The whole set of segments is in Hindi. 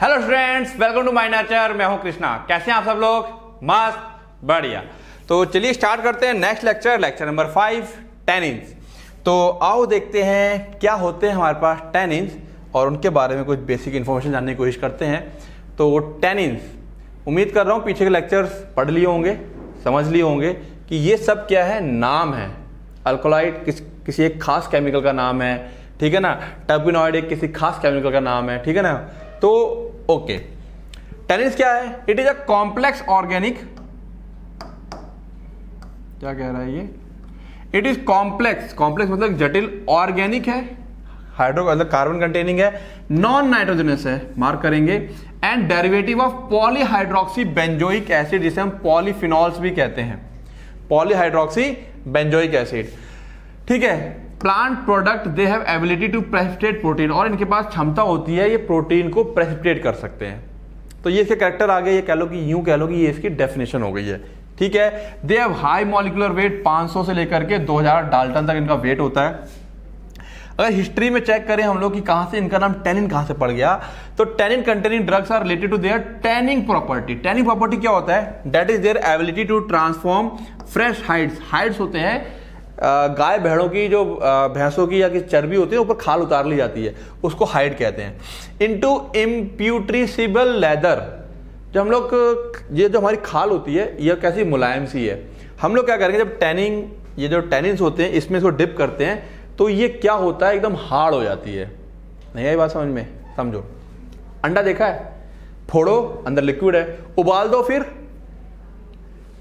Hello students welcome to my nature मैं हूँ कृष्णा। कैसे हैं आप सब लोग? मस्त। बढ़िया। तो चलिए स्टार्ट करते हैं next lecture lecture number five tannins तो आओ देखते हैं क्या होते हैं हमारे पास टेनिंस और उनके बारे में कुछ बेसिक इन्फॉर्मेशन जानने की कोशिश करते हैं। तो टेनिंस उम्मीद कर रहा हूँ पीछे के लेक्चर्स पढ़ लिए होंगे, समझ लिए होंगे कि ये सब क्या है? नाम है। अल्कोलाइड किस, किसी एक खास केमिकल का नाम है। ठीक है ना? टर्बिनॉइड एक किसी खास केमिकल का नाम है। ठीक है ना? तो ओके। टेनिस क्या है? It is a complex organic क्या कह रहा है ये? इट इज़ कॉम्प्लेक्स कॉम्प्लेक्स मतलब जटिल ऑर्गेनिक है। हाइड्रो मतलब कार्बन कंटेनिंग है। नॉन नाइट्रोजनस है। मार्क करेंगे। And derivative of polyhydroxy benzoic acid जिसे हम पॉलीफिनॉल्स भी कहते हैं। पॉलीहाइड्रोक्सी बेंजोइक एसिड ठीक है? Plant product they have ability to precipitate protein और इनके पास क्षमता होती है, ये प्रोटीन को प्रेसिपिटेट कर सकते हैं। तो ये इसके करेक्टर आ गए, ये कह लो कि यूँ कह लो कि ये इसकी डेफिनेशन हो गई है। ठीक है? They have high molecular weight 500 से लेकर के 2000 डाल्टन तक इनका वेट होता है। अगर हिस्ट्री में चेक करें हम लोग कि कहाँ से इनका नाम टेनिन कहाँ से पड़ गया तो tannin containing drugs are related to their tanning property tanning property क्या होता है? That is their ability to transform fresh hides hides होते हैं गाय भेड़ों की जो भैंसों की या कि चर्बी होती है ऊपर खाल उतार ली जाती है। उसको हाइड कहते हैं। इनटू इम्प्यूट्रिसिबल लेदर जो हम लोग, ये जो हमारी खाल होती है यह कैसी मुलायम सी है। हम लोग क्या करेंगे, जब टैनिंग ये जो टैनिन्स होते हैं, इसमें इसको डिप करते हैं तो ये क्या होता है, एकदम हार्ड हो जाती है। नहीं आई बात समझ में? समझो। अंडा देखा है? फोड़ो, अंदर लिक्विड है। उबाल दो फिर।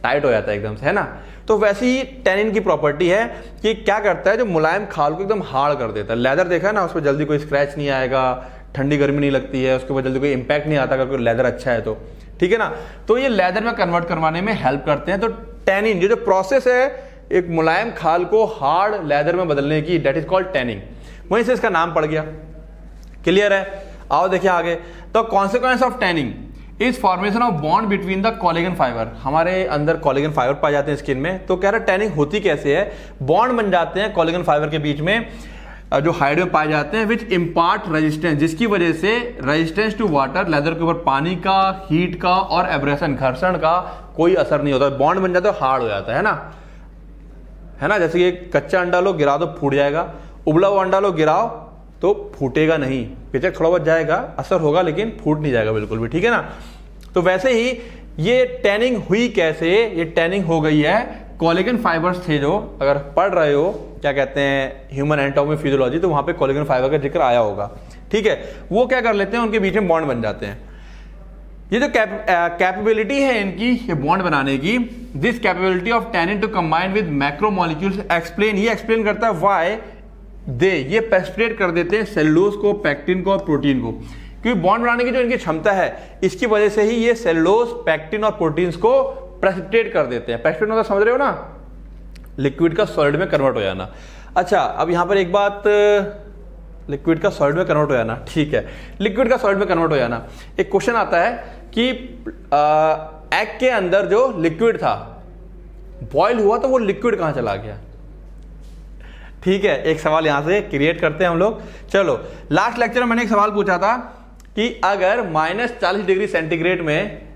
टाइट हो जाता है एकदम से, है ना? तो वैसे ही टेनिन की प्रॉपर्टी है कि क्या करता है, जो मुलायम खाल को एकदम हार्ड कर देता है। लेदर देखा ना उस पर जल्दी कोई स्क्रैच नहीं आएगा, ठंडी गर्मी नहीं लगती है, उसके ऊपर जल्दी कोई इंपैक्ट नहीं आता अगर कोई लेदर अच्छा है तो। ठीक है ना? तो ये लेदर में कन्वर्ट करवाने में हेल्प करते हैं। तो टेनिन ये जो प्रोसेस है, एक मुलायम खाल को हार्ड लेदर में बदलने की डेट इज़ कॉल्ड टेनिंग वहीं से इसका नाम पड़ गया। क्लियर है? आओ देखिए आगे। तो consequence of tanning is formation of bond between the collagen fiber हमारे अंदर कॉलेगन फाइबर पाए जाते हैं स्किन में। तो कह रहा टैनिंग होती कैसे है? बॉन्ड बन जाते हैं कॉलेगन फाइबर के बीच में जो हाइड में पाए जाते हैं विच इम्पार्ट रेजिस्टेंस जिसकी वजह से रेजिस्टेंस टू वाटर लेदर के ऊपर पानी का हीट का और एब्रेशन घर्षण का कोई असर नहीं होता। बॉन्ड बन जाता है हार्ड हो जाता है ना? है ना? जैसे कि कच्चा अंडा लो, गिरा दो, फूट जाएगा। उबला हुआ अंडा लो, गिराओ तो फूटेगा नहीं। पिचक थोड़ा बहुत जाएगा, असर होगा, लेकिन फूट नहीं जाएगा बिल्कुल भी, ठीक है ना? तो वैसे ही ये टैनिंग हुई कैसे? ये टैनिंग हो गई है कॉलेगन फाइबर्स थे जो, अगर पढ़ रहे हो, क्या कहते हैं ह्यूमन एंटोमी फिजियोलॉजी तो वहाँ पे कॉलेगन फाइबर का ज़िक्र आया होगा, ठीक है? वो क्या कर लेते हैं, उनके बीच में बॉन्ड बन जाते हैं। ये जो कैपेबिलिटी है इनकी, ये बॉन्ड बनाने की this capability of tannin to combine with macromolecules explain ये एक्सप्लेन करता है वाई दे, ये पेस्ट्रेट कर देते हैं सेल्यूलोज को पैक्टिन को और प्रोटीन को। क्योंकि बॉन्ड बनाने की जो इनकी क्षमता है, इसकी वजह से ही ये सेल्यूलोज पैक्टिन और प्रोटीन्स को प्रेसिपिटेट कर देते हैं। प्रेसिपिटेट मतलब समझ रहे हो ना? लिक्विड का सॉलिड में कन्वर्ट हो जाना। अच्छा अब यहाँ पर एक बात लिक्विड का सॉलिड में कन्वर्ट हो जाना। ठीक है। लिक्विड का सॉलिड में कन्वर्ट हो जाना। एक क्वेश्चन आता है कि एग के अंदर जो लिक्विड था बॉयल हुआ तो वो लिक्विड कहाँ चला गया? ठीक है, एक सवाल यहाँ से क्रिएट करते हैं हम लोग। चलो लास्ट लेक्चर में मैंने एक सवाल पूछा था कि अगर माइनस चालीस डिग्री सेंटीग्रेड में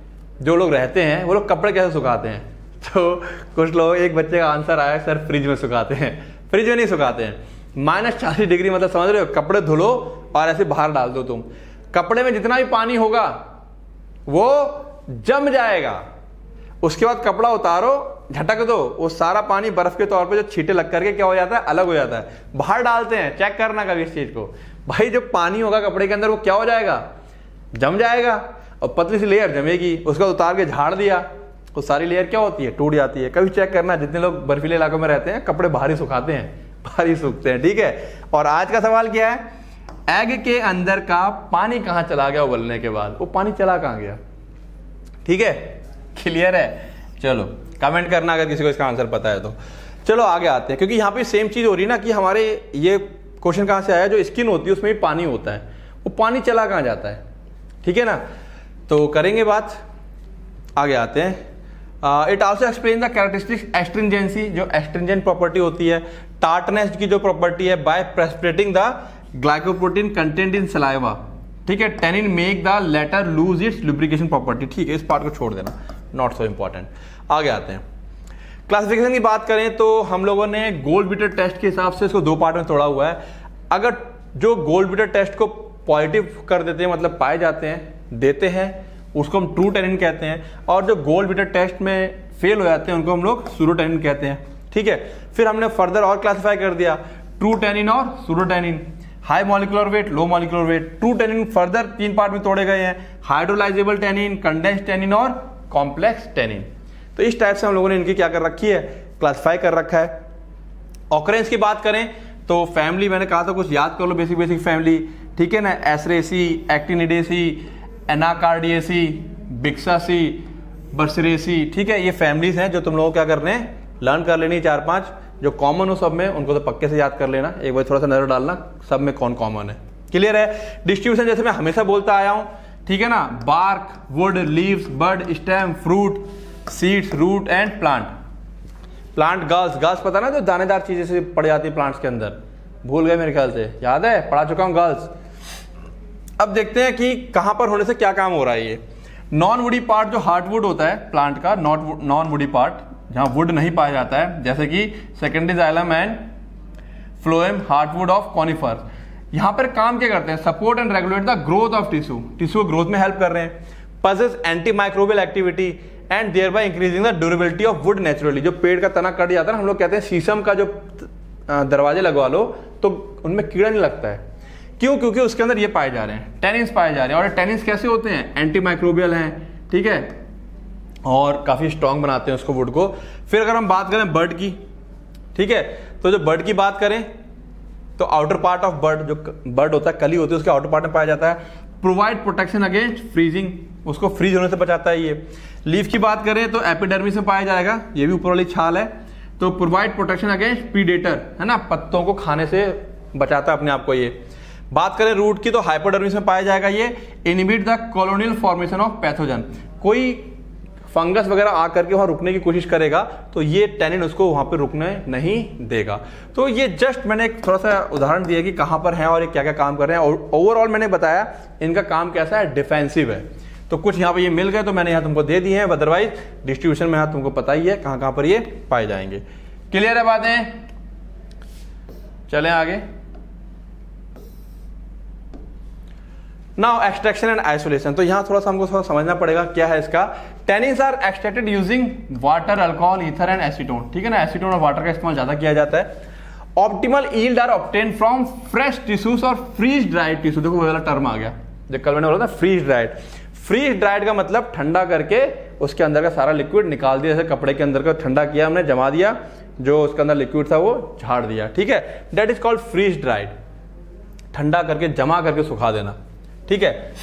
जो लोग रहते हैं, वो लोग कपड़े कैसे सुखाते हैं? तो कुछ लोग, एक बच्चे का आंसर आया, सर फ्रिज में सुखाते हैं। फ्रिज में नहीं सुखाते हैं। माइनस चालीस डिग्री मतलब समझ रहे हो, कपड़े धुलो और ऐसे बाहर डाल दो तुम। कपड़े में जितना भी पानी होगा, वो जम जाएगा। उसके बाद कपड़ा उतारो झटक दो, वो सारा पानी बर्फ़ के तौर पे जो छीटे लग करके क्या हो जाता है? अलग हो जाता है। बाहर डालते हैं चेक करना कभी इस चीज़ को। भाई जो पानी होगा कपड़े के अंदर, वो क्या हो जाएगा? जम जाएगा। और पतली सी लेयर जमेगी। उसका उतार के झाड़ दिया। तो सारी लेयर क्या होती है? टूट जाती है। कभी चेक करना, जितने लोग बर्फीले इलाकों में रहते हैं, कपड़े भारी सुखाते हैं। भारी सूखते हैं, ठीक है? और आज का सवाल क्या है? एग के अंदर का पानी कहाँ चला गया उबलने के बाद? वो पानी चला कहाँ गया? ठीक है? क्लियर है? चलो। कमेंट करना अगर किसी को इसका आंसर पता है तो। चलो, आगे आते हैं, क्योंकि यहाँ पे सेम चीज़ हो रही है ना कि हमारे ये क्वेश्चन कहाँ से आया? जो स्किन होती है, उसमें भी पानी होता है। वो पानी चला कहाँ जाता है? ठीक है ना? तो करेंगे बात। आगे आते हैं। It also explain the characteristic astringency जो एस्ट्रिंजेंट प्रॉपर्टी होती है। टार्टनेस की जो प्रॉपर्टी है by precipitating the glycoprotein content in saliva ठीक है? Tannin make the latter lose its lubrication property ठीक है, इस पार्ट को छोड़ देना। नॉट सो इंपॉर्टेंट आगे आते हैं। क्लासिफिकेशन की बात करें तो हम लोगों ने गोल्ड बीटर टेस्ट के हिसाब से इसको दो पार्ट में तोड़ा हुआ है। अगर जो गोल्ड बीटर टेस्ट को पॉजिटिव कर देते हैं मतलब पाए जाते हैं, देते हैं, उसको हम ट्रू टेनिन कहते हैं। और जो गोल्ड बीटर टेस्ट में फेल हो जाते हैं, उनको हम लोग सूरोटेनिन कहते हैं। ठीक है? फिर हमने फर्दर और क्लासीफाई कर दिया। ट्रू टेनिन और सूरोटेनिन high molecular weight low molecular weight true tannin further तीन पार्ट में तोड़े गए हैं। हाइड्रोलाइजेबल टेनिन कंडेंस टेनिन और कॉम्प्लेक्स टेनिन। तो इस टाइप से हम लोगों ने इनकी क्या कर रखी है? क्लासिफाई कर रखा है। ऑकरेंस की बात करें तो फैमिली मैंने कहा था कुछ याद कर लो बेसिक बेसिक फैमिली ठीक है ना? एसरेसी एक्टिनिडेसी एनाकार्डियसी बिक्सासी बर्सरेसी ठीक है? ये फैमिलीज़ हैं जो तुम लोगों क्या कर रहे हैं? लर्न कर लेनी चार पाँच। जो कॉमन हो सब में, उनको तो पक्के से याद कर लेना। एक बार थोड़ा सा नज़र डालना, सब में कौन कॉमन है। क्लियर है? डिस्ट्रीब्यूशन जैसे मैं हमेशा बोलता आया हूँ ठीक है ना? Bark wood leaves bud stem fruit seeds root and plant plant galls galls पता ना जो दानेदार चीज़ें से पड़ जाती है प्लांट्स के अंदर? भूल गए मेरे ख्याल से। याद है? पढ़ा चुका हूँ गर्ल्स अब देखते हैं कि कहाँ पर होने से क्या काम हो रहा है ये। नॉन वुडी पार्ट जो हार्डवुड होता है प्लांट का नॉट नॉन वुडी पार्ट जहाँ वुड नहीं पाया जाता है, जैसे कि secondary xylem and phloem heartwood of conifer यहाँ पर काम क्या करते हैं? Support and regulate the growth of tissue tissue growth में हेल्प कर रहे हैं। Possess anti microbial activity and thereby increasing the durability of wood naturally जो पेड़ का तना कट जाता है हम लोग कहते हैं शीशम का जो दरवाजे लगवा लो तो उनमें कीड़ा नहीं लगता है। क्यों? क्योंकि उसके अंदर ये पाए जा रहे हैं। टेनिस पाए जा रहे हैं। और टेनिस कैसे होते हैं? एंटी माइक्रोबियल हैं, ठीक है? और काफ़ी स्ट्रांग बनाते हैं उसको वुड को। फिर अगर हम बात करें बर्ड की, ठीक है? तो जो बर्ड की बात करें तो आउटर पार्ट ऑफ़ बर्ड जो बर्ड होता है, कली होती है, उसके आउटर पार्ट में पाया जाता है। प्रोवाइड प्रोटेक्शन अगेंस्ट फ्रीजिंग उसको फ्रीज होने से बचाता है ये। लीफ की बात करें तो एपिडर्मी से पाया जाएगा, ये भी ऊपर वाली छाल है। तो प्रोवाइड प्रोटेक्शन अगेंस्ट प्रीडेटर है ना? पत्तों को खाने से बचाता है अपने आप को ये। बात करें रूट की तो हाइपोडर्मिस में पाया जाएगा ये। Inhibit the colonial formation of pathogen कोई फंगस वगैरह आकर के वहाँ रुकने की कोशिश करेगा तो ये टेनिन उसको वहाँ पर रुकने नहीं देगा। तो ये जस्ट मैंने एक थोड़ा सा उदाहरण दिया कि कहाँ पर है और ये क्या क्या काम कर रहे हैं, और ओवरऑल मैंने बताया इनका काम कैसा है डिफेंसिव है। तो कुछ यहाँ पर ये मिल गए तो मैंने यहाँ तुमको दे दिए हैं अदरवाइज़ डिस्ट्रीब्यूशन में यहाँ तुमको पता ही है कहाँ कहाँ पर ये पाए जाएँगे। क्लियर है बातें? चलें आगे। नाउ एक्सट्रैक्शन एंड आइसोलेशन तो यहाँ थोड़ा सा हमको थोड़ा समझना पड़ेगा क्या है इसका। Tannins are extracted using water alcohol ether and acetone ठीक है ना? एसीटोन और वाटर का इस्तेमाल ज़्यादा किया जाता है। Optimal yield are obtained from fresh tissues और फ्रीज ड्राइड टिश्यू देखो वाला टर्म आ गया। जो कल मैंने बोला था फ्रीज ड्राइड फ्रीज ड्राइड का मतलब ठंडा करके उसके अंदर का सारा लिक्विड निकाल दिया। जैसे कपड़े के अंदर का ठंडा किया, हमने जमा दिया, जो उसके अंदर लिक्विड था वो झाड़ दिया। ठीक है? That is called freeze dried ठंडा करके, जमा करके सुखा देना। ठीक है?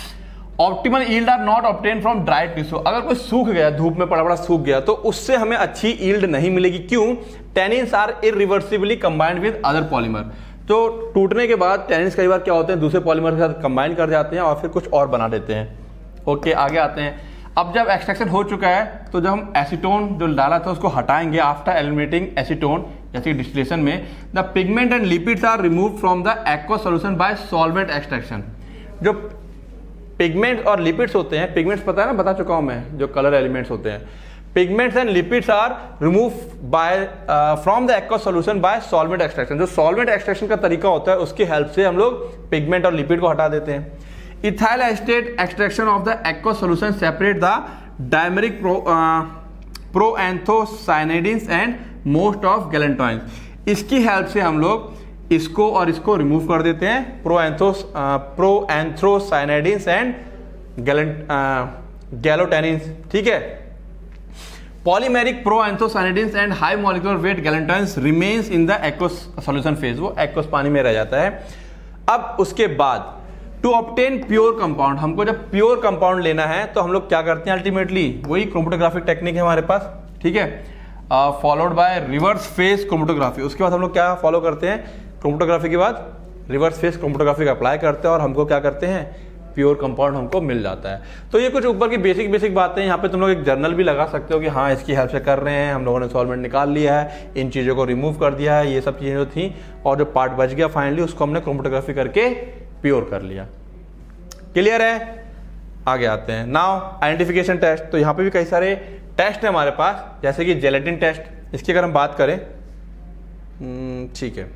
Optimal yield are not obtained from dried tissue अगर कोई सूख गया, धूप में पड़ा पड़ा सूख गया तो उससे हमें अच्छी ईल्ड नहीं मिलेगी। क्यों? Tannins are irreversibly combined with other polymer तो टूटने के बाद टेनिस कई बार क्या होते हैं? दूसरे पॉलीमर के साथ कंबाइन कर जाते हैं और फिर कुछ और बना देते हैं। ओके आगे आते हैं। अब जब एक्सट्रैक्शन हो चुका है तो जब हम एसीटोन जो डाला था, उसको हटाएँगे आफ्टर एलिमिनेटिंग एसीटोन जैसे डिस्टिलेशन में the pigment and lipids are remove from the aqua solution by solvent extraction जो पिगमेंट्स और लिपिड्स होते हैं पिगमेंट्स पता है ना? बता चुका हूँ मैं, जो कलर एलिमेंट्स होते हैं। Pigments and lipids are remove by from the aqua solution by solvent extraction जो सॉल्वेंट एक्सट्रैक्शन का तरीका होता है, उसकी हेल्प से हम लोग पिगमेंट और लिपिड को हटा देते हैं। Ethyl acetate extraction of the aqua solution separate the dimeric pro proanthocyanidins and most of gallotannins इसकी हेल्प से हम लोग इसको और इसको रिमूव कर देते हैं pro antho pro anthocyanidins and gallotannins ठीक है? Polymeric pro anthocyanidins and high molecular weight gallotannins remains in the aqueous solution phase वो एक्वस पानी में रह जाता है। अब उसके बाद टू ऑप्टेन प्योर कंपाउंड हमको जब प्योर कंपाउंड लेना है तो हम लोग क्या करते हैं अल्टीमेटली वही क्रोमोटोग्राफिक टेक्निक है हमारे पास, ठीक है? Followed by reverse phase chromatography उसके बाद हम लोग क्या फॉलो करते हैं? क्रोमोटोग्राफी के बाद रिवर्स फेस क्रोमोटोग्राफी का अप्लाई करते हैं और हमको क्या करते हैं? प्योर कंपाउंड हमको मिल जाता है। तो ये कुछ ऊपर की बेसिक बेसिक बातें यहाँ पे तुम लोग एक जर्नल भी लगा सकते हो कि हाँ इसकी हेल्प से कर रहे हैं हम लोगों ने सॉल्वेंट निकाल लिया है इन चीज़ों को रिमूव कर दिया है ये सब चीज़ें जो थी और जो पार्ट बच गया फाइनली उसको हमने क्रोमोटोग्राफी करके प्योर कर लिया। क्लियर है? आगे आते हैं। नाउ आइडेंटिफिकेशन टेस्ट तो यहाँ पे भी कई सारे टेस्ट है हमारे पास जैसे कि जेलेटिन टेस्ट इसकी अगर हम बात करें हम्म, ठीक है।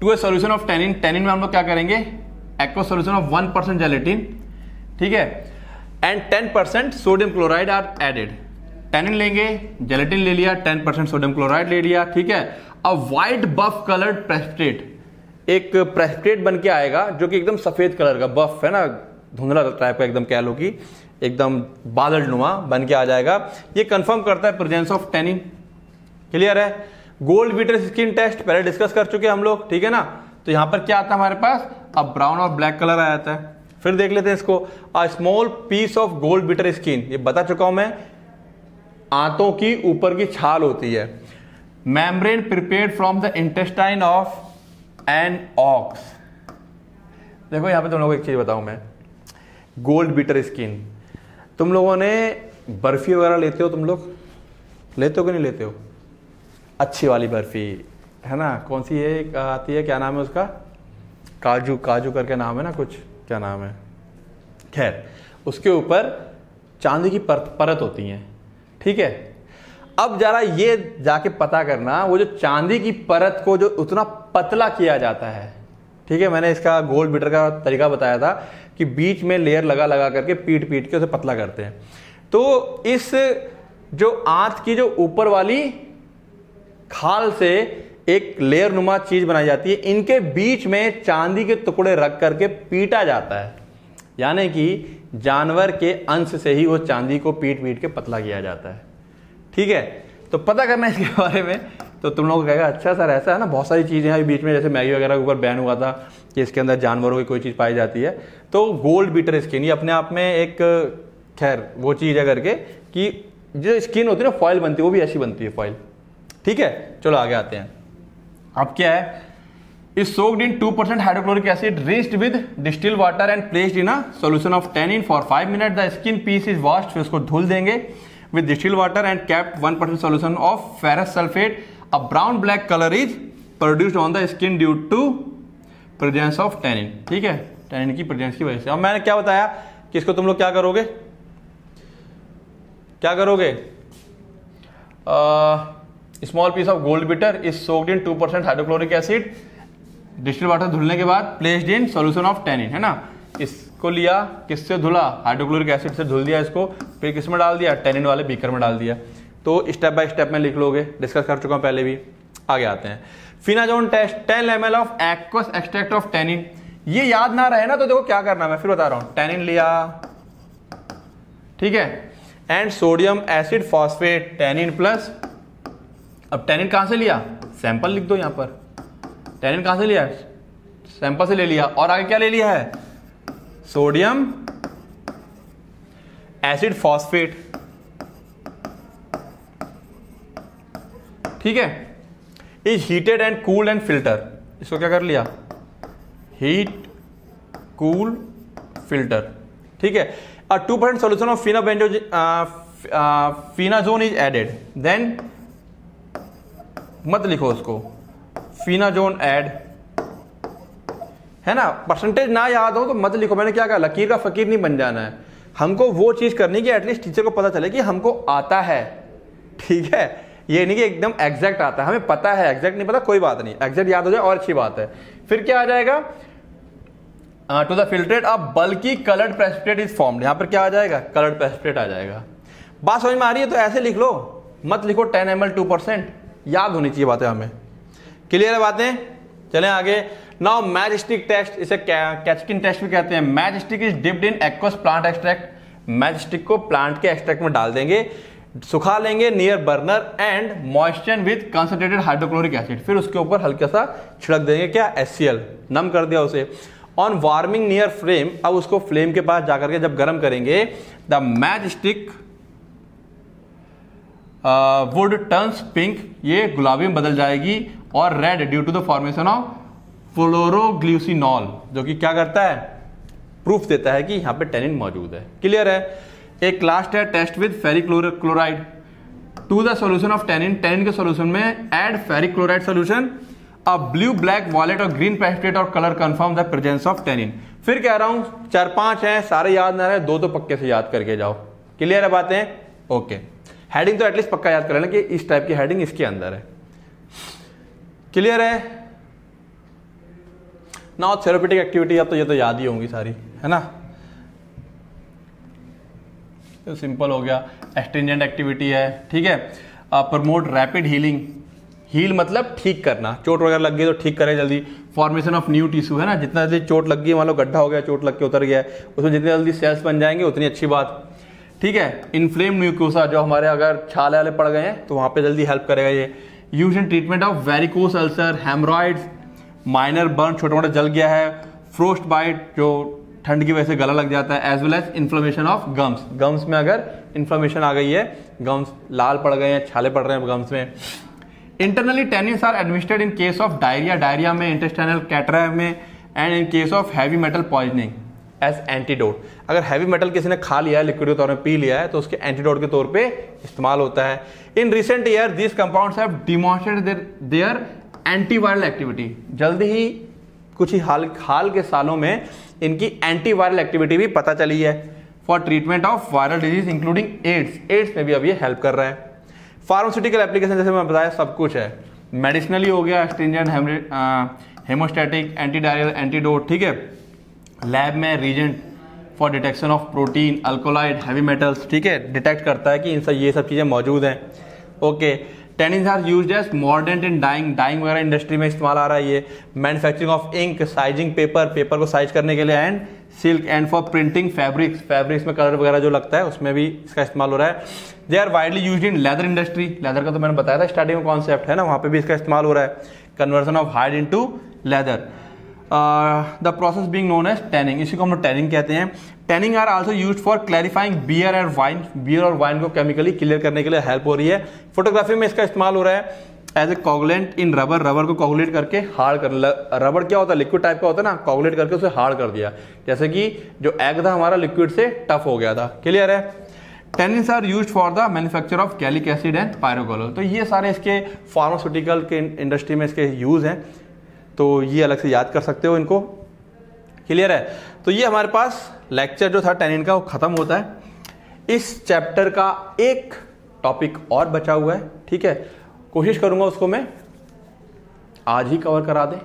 To a solution of tannin tannin में हम लोग क्या करेंगे? Aqueous solution of one percent gelatin ठीक है? And ten percent sodium chloride are added tannin लेंगे जेलेटिन ले लिया टेन परसेंट सोडियम क्लोराइड ले लिया, ठीक है? A white buff coloured precipitate एक प्रेसिपिटेट बन के आएगा, जो कि एकदम सफ़ेद कलर का बफ है ना, धुंधला टाइप का एकदम कह लो कि, एकदम बादल नुमा बन के आ जाएगा। ये कंफर्म करता है प्रेजेंस ऑफ़ टेनिन क्लियर है? गोल्ड बीटर स्किन टेस्ट, पहले डिस्कस कर चुके हम लोग, ठीक है ना? तो यहाँ पर क्या आता है हमारे पास? अब ब्राउन और ब्लैक कलर आ जाता है। फिर देख लेते हैं इसको। A small piece of gold beater skin ये बता चुका हूँ मैं, आंतों की ऊपर की छाल होती है। Membrane prepare from the intestine of an ox देखो, यहाँ पे तुम लोगों को एक चीज़ बताऊँ मैं। गोल्ड बीटर स्किन तुम लोगों ने बर्फ़ी वगैरह लेते हो तुम लोग? लेते हो कि नहीं लेते हो? अच्छी वाली बर्फ़ी, है ना? कौन सी है एक आती है? क्या नाम है उसका? काजू काजू करके नाम है ना कुछ? क्या नाम है? खैर, उसके ऊपर चांदी की परत परत होती है। ठीक है? अब जरा ये जाके पता करना, वो जो चांदी की परत को जो उतना पतला किया जाता है, ठीक है? मैंने इसका गोल्ड बीटर का तरीका बताया था कि बीच में लेयर लगा लगा करके पीट पीट के उसे पतला करते हैं। तो इस जो आंत की जो ऊपर वाली खाल से एक लेयर नुमा चीज़ बनाई जाती है। इनके बीच में चांदी के टुकड़े रख करके पीटा जाता है। यानी कि जानवर के अंश से ही वो चांदी को पीट पीट के पतला किया जाता है। ठीक है? तो पता करना इसके बारे में। तो तुम लोग कहेगा अच्छा सर, ऐसा है ना, बहुत सारी चीज़ें हैं बीच में, जैसे मैगी वगैरह के ऊपर बैन हुआ था कि इसके अंदर जानवरों की कोई चीज़ पाई जाती है। तो गोल्ड बीटर स्किन ये अपने आप में एक, खैर, वो चीज़ है करके कि जो स्किन होती है ना फॉइल बनती है, वो भी ऐसी बनती है फॉइल ठीक है? चलो आगे आते हैं। अब क्या है? इस soaked in 2% percent hydrochloric acid rinsed with distil water and placed in a solution of 10 in for 5 minute the skin piece is wash इसको धुल देंगे। With distil water and cap 1% percent solution of ferrous sulphate a brown black colour is produced on the skin due to presence of tannin ठीक है? टेनिन की प्रेजेंस की वजह से। अब मैंने क्या बताया कि इसको तुम लोग क्या करोगे? क्या करोगे? Small piece of gold beater is soaked in two percent hydrochloric acid distil water धुलने के बाद placed in solution of tannin है ना? इसको लिया, किससे धुला? हाइड्रोक्लोरिक एसिड से धुल दिया इसको, फिर किसमें डाल दिया? टेनिन वाले बीकर में डाल दिया। तो स्टेप बाय स्टेप में लिख लोगे डिस्कस कर चुका हूँ पहले भी, आगे आते हैं। Phenazone test ten M of aqueous extract of tannin ये याद ना रहे ना तो देखो क्या करना मैं फिर बता रहा हूँ। टेनिन लिया। ठीक है? And sodium acid phosphate tannin plus अब टेनिन कहाँ से लिया? सैंपल लिख दो यहाँ पर। टेनिन कहाँ से लिया? सैंपल से ले लिया। और आगे क्या ले लिया है? सोडियम एसिड फॉस्फेट ठीक है? Is heated and cooled and filter इसको क्या कर लिया? हीट कूल फ़िल्टर ठीक है? A two percent solution of phena benzo phenazone is added then मत लिखो उसको। फिनाजोन ऐड है ना? परसेंटेज ना याद हो तो मत लिखो। मैंने क्या कहा? लकीर का फकीर नहीं बन जाना है। हमको वो चीज़ करनी कि एटलीस्ट टीचर को पता चले कि हमको आता है। ठीक है? ये नहीं कि एकदम एग्जैक्ट आता है। हमें पता है। एग्जैक्ट नहीं पता, कोई बात नहीं। एग्जैक्ट याद हो जाए और अच्छी बात है। फिर क्या आ जाएगा? टू द फिल्ट्रेट अ बल्कि कलर्ड प्रेसिपिटेट इज़ फॉर्म्ड यहाँ पर क्या आ जाएगा? कलर्ड प्रेसिपिटेट आ जाएगा। बात समझ में आ रही है? तो ऐसे लिख लो। मत लिखो ten M L two percent. याद होनी चाहिए बातें हमें। क्लियर है बातें? चले आगे। नाउ मैच स्टिक टेस्ट इसे कैचकिन टेस्ट भी कहते हैं। Match stick is dipped in aqueous plant extract match stick को प्लांट के एक्सट्रैक्ट में डाल देंगे। सुखा लेंगे near burner and moisture with concentrated hydrochloric acid फिर उसके ऊपर हल्का सा छिड़क देंगे क्या? एस नम कर दिया उसे। ऑन वार्मिंग नियर फ्लेम अब उसको फ्लेम के पास जाकर के जब गर्म करेंगे the match stick wood turns pink ये गुलाबी में बदल जाएगी, और red due to the formation of phloroglucinol जो कि क्या करता है? प्रूफ देता है कि यहाँ पे टेनिन मौजूद है। क्लियर है? एक लास्ट है test with ferric chloride to the solution of tannin tannin के सॉल्यूशन में add ferric chloride solution a blue black violet और ग्रीन प्रेस्टेट और colour confirm the presence of tannin फिर कह रहा हूँ, चार, पाँच हैं, सारे याद ना रहे, दो तो पक्के से याद करके जाओ। क्लियर है बातें? ओके हेडिंग तो एटलीस्ट पक्का याद कर लेना कि इस टाइप की हेडिंग इसके अंदर है। क्लियर है? ना थेरोपेटिक एक्टिविटी अब तो ये तो याद ही होंगी सारी, है ना? तो सिंपल हो गया। एस्ट्रिंजेंट एक्टिविटी है, ठीक है? प्रमोट रैपिड हीलिंग हील मतलब ठीक करना। चोट वगैरह लग गई तो ठीक करे जल्दी। फॉर्मेशन ऑफ़ न्यू टिश्यू है ना? जितना जल्दी चोट लग गई, मान लो गड्ढा हो गया, चोट लग के उतर गया, उसमें जितनी जल्दी सेल्स बन जाएँगे, उतनी अच्छी बात। ठीक है? इन्फ्लेम म्यूकोसा जो हमारे अगर छाले वाले पड़ गए हैं तो वहाँ पे जल्दी हेल्प करेगा ये। Use in treatment of varicose ulcer haemorrhoids minor burn छोटा मोटा जल गया है फ्रोस्ट बाइट जो ठंड की वजह से गला लग जाता है as well as inflammation of gums gums में अगर इन्फ्लेमेशन आ गई है गम्स लाल पड़ गए हैं, छाले पड़ रहे हैं गम्स में। Internally tannins are administered in case of diarrhoea diarrhoea में इंटेस्टाइनल कैटरा में and in case of heavy metal poisoning as antidote अगर हैवी मेटल किसी ने खा लिया है लिक्विड के तौर में पी लिया है तो उसके एंटीडोट के तौर पे इस्तेमाल होता है। In recent year this compounds have demonstrated their antiviral activity जल्दी ही कुछ ही हाल हाल के सालों में इनकी एंटीवायरल एक्टिविटी भी पता चली है for treatment of viral disease including AIDS AIDS में भी अब ये हेल्प कर रहा है। फार्मास्यूटिकल एप्लीकेशन जैसे मैं बताया, सब कुछ है। मेडिसिनली हो गया astringent haemostatic anti diarrhoeal antidote ठीक है? लैब में reagent for detection of protein alkaloid heavy metals ठीक है? डिटेक्ट करता है कि इन सब, ये सब चीज़ें मौजूद हैं। Okay tannins are use as modern in dyeing dyeing वगैरह इंडस्ट्री में इस्तेमाल आ रहा है ये। Manufacturing of ink sizing paper paper को साइज़ करने के लिए and silk and for printing fabrics fabrics में कलर वगैरह जो लगता है, उसमें भी इसका इस्तेमाल हो रहा है। They are widely use in leather industry leather का तो मैंने बताया था स्टार्टिंग में कॉन्सेप्ट है ना, वहाँ पे भी इसका इस्तेमाल हो रहा है। Conversion of hide into leather the process being known as tanning इसी को हम लोग टैनिंग कहते हैं. Tanning are also use for clarifying beer and wine beer और वाइन को केमिकली क्लियर करने के लिए हेल्प हो रही है. फोटोग्राफी में इसका इस्तेमाल हो रहा है as a coagulant in rubber rubber को कॉगुलेट करके हार्ड कर रबर क्या होता है? लिक्विड टाइप का होता है ना? कॉगुलेट करके उसे हार्ड कर दिया. जैसे कि जो एग था हमारा लिक्विड से टफ हो गया था. क्लियर है? Tannins are use for the manufacture of gallic acid and pyrogallol तो ये सारे इसके फार्मास्यूटिकल के इंडस्ट्री में इसके यूज़ हैं. तो ये अलग से याद कर सकते हो इनको। क्लियर है? तो ये हमारे पास लेक्चर जो था टेनिन का, वो खत्म होता है। इस चैप्टर का एक टॉपिक और बचा हुआ है, ठीक है? कोशिश करूँगा उसको मैं आज ही कवर करा दे।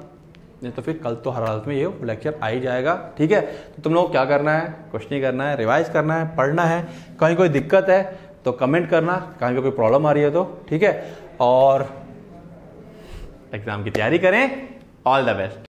नहीं तो फिर कल तो हर हालत में ये लेक्चर आ ही जाएगा, ठीक है? तो तुम लोग क्या करना है? कुछ नहीं करना है रिवाइज करना है, पढ़ना है। कहीं कोई दिक्कत है तो कमेंट करना, कहीं कोई प्रॉब्लम आ रही है तो ठीक है? और एग्ज़ाम की तैयारी करें। All the best.